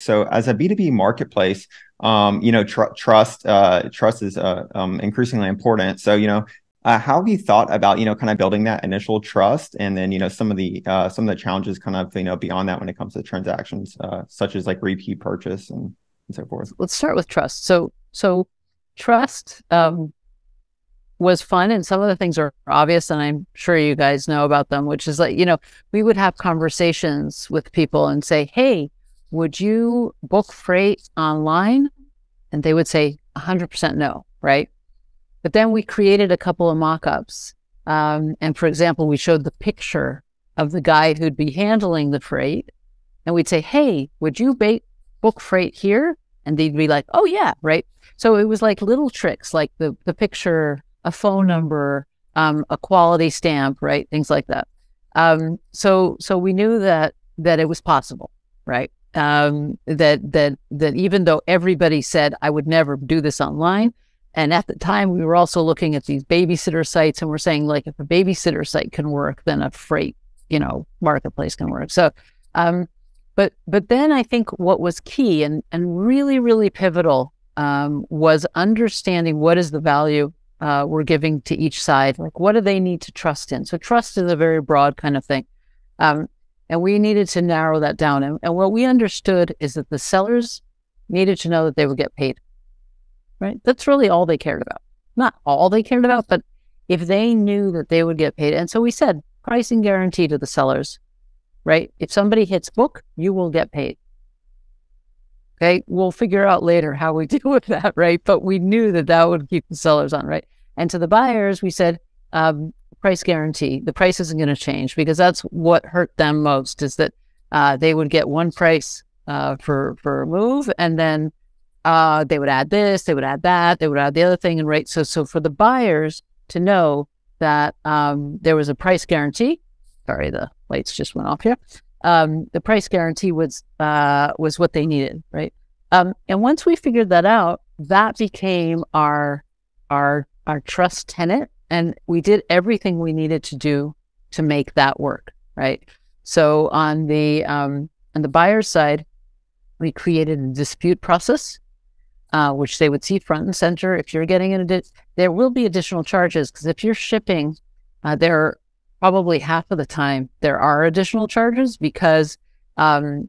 So as a B2B marketplace, um, you know, tr- trust uh, trust is uh, um, increasingly important. So, you know, uh, how have you thought about, you know, kind of building that initial trust and then, you know, some of the uh, some of the challenges kind of, you know, beyond that when it comes to transactions, uh, such as like repeat purchase and, and so forth? Let's start with trust. So, so trust um, was fun and some of the things are obvious and i'm sure you guys know about them which is like you know we would have conversations with people and say hey would you book freight online and they would say 100% no right but then we created a couple of mock-ups um, and for example we showed the picture of the guy who'd be handling the freight and we'd say hey would you ba- book freight here and they'd be like oh yeah right so it was like little tricks like the the picture a phone number, um, a quality stamp, right? Things like that. Um, so so we knew that that it was possible, right? Um, that that that even though everybody said I would never do this online, and at the time we were also looking at these babysitter sites, and we're saying like if a babysitter site can work, then a freight, you know, marketplace can work. So, um, but but then I think what was key and and really really pivotal um, was understanding what is the value uh, we're giving to each side. Like, what do they need to trust in? So, trust is a very broad kind of thing. Um, and we needed to narrow that down. And, and, what we understood is that the sellers needed to know that they would get paid. Right? That's really all they cared about. Not all they cared about, but if they knew that they would get paid. And so we said pricing guarantee to the sellers, right? If somebody hits book, you will get paid. Okay. We'll figure out later how we deal with that. Right. But we knew that that would keep the sellers on. Right. And to the buyers, we said, um, price guarantee. The price isn't going to change because that's what hurt them most is that uh, they would get one price uh, for for a move, and then uh, they would add this, they would add that, they would add the other thing, and right. So so for the buyers to know that um, there was a price guarantee. Sorry, the lights just went off here um, the price guarantee was uh, was what they needed, right? Um, and once we figured that out, that became our our our trust tenant, and we did everything we needed to do to make that work, right? So on the um, on the buyer side, we created a dispute process, uh, which they would see front and center. If you're getting an addi- there will be additional charges because if you're shipping, uh, there probably half of the time there are additional charges because um,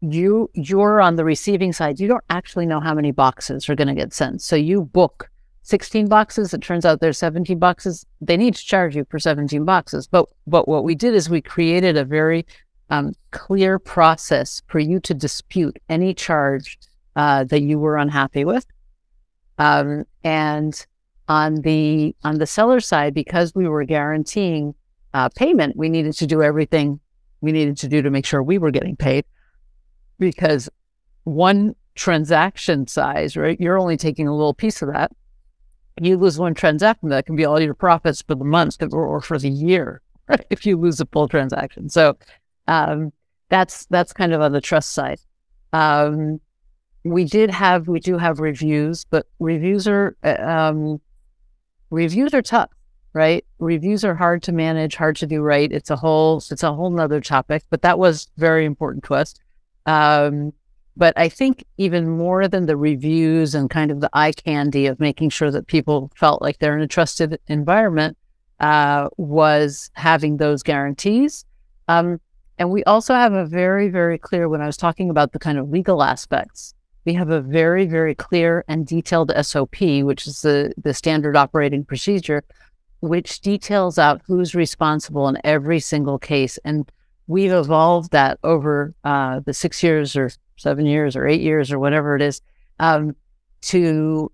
you you're on the receiving side. You don't actually know how many boxes are going to get sent. So you book 16 boxes. It turns out there's 17 boxes. They need to charge you for 17 boxes. But but what we did is we created a very um, clear process for you to dispute any charge uh, that you were unhappy with. Um, and on the on the seller side, because we were guaranteeing uh, payment, we needed to do everything we needed to do to make sure we were getting paid because one transaction size, right? You're only taking a little piece of that. You lose one transaction, that can be all your profits for the month or, for the year, right? If you lose a full transaction. So um, that's that's kind of on the trust side. Um, we did have we do have reviews, but reviews are uh, um, reviews are tough right? Reviews are hard to manage, hard to do right. It's a whole it's a whole nother topic, but that was very important to us. Um, but I think even more than the reviews and kind of the eye candy of making sure that people felt like they're in a trusted environment uh, was having those guarantees. Um, and we also have a very, very clear, when I was talking about the kind of legal aspects, we have a very, very clear and detailed SOP, which is the, the standard operating procedure which details out who's responsible in every single case. And we've evolved that over uh, the six years or seven years or eight years or whatever it is um, to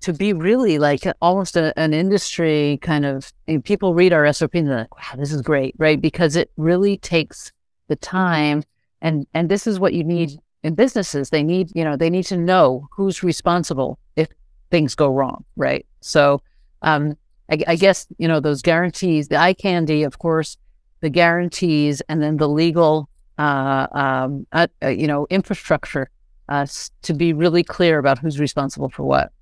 to be really like almost a, an industry kind of people read our SOP and they're like, wow, this is great, right? Because it really takes the time and and this is what you need in businesses. They need, you know, they need to know who's responsible if things go wrong, right? So um, I, I guess, you know, those guarantees, the eye candy, of course, the guarantees, and then the legal, uh, um, uh, uh, you know, infrastructure uh, to be really clear about who's responsible for what.